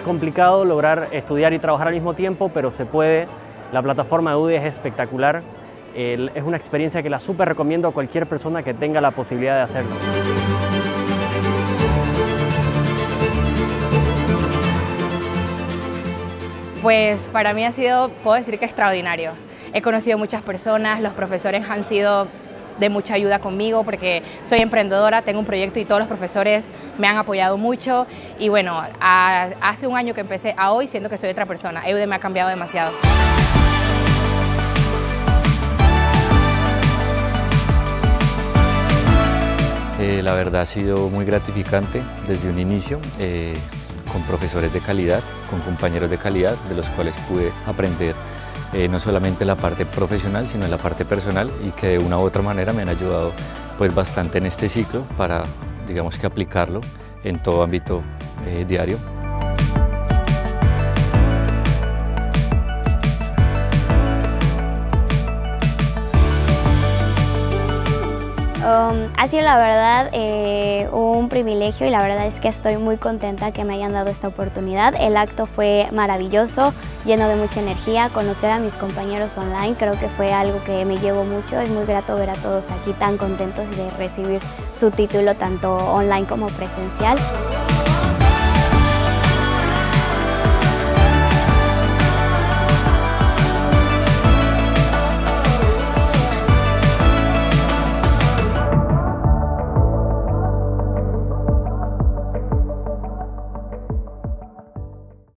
Complicado lograr estudiar y trabajar al mismo tiempo, pero se puede. La plataforma de UDI es espectacular. es una experiencia que la súper recomiendo a cualquier persona que tenga la posibilidad de hacerlo. Pues para mí ha sido, puedo decir que extraordinario. He conocido muchas personas, los profesores han sido de mucha ayuda conmigo porque soy emprendedora, tengo un proyecto y todos los profesores me han apoyado mucho y bueno, hace un año que empecé a hoy siento que soy otra persona, EUDE me ha cambiado demasiado. Eh, la verdad ha sido muy gratificante desde un inicio. Eh, con profesores de calidad, con compañeros de calidad, de los cuales pude aprender eh, no solamente la parte profesional, sino la parte personal y que de una u otra manera me han ayudado pues bastante en este ciclo para, digamos que aplicarlo en todo ámbito eh, diario. Um, ha sido la verdad eh, un privilegio y la verdad es que estoy muy contenta que me hayan dado esta oportunidad. El acto fue maravilloso, lleno de mucha energía, conocer a mis compañeros online creo que fue algo que me llevó mucho. Es muy grato ver a todos aquí tan contentos de recibir su título tanto online como presencial.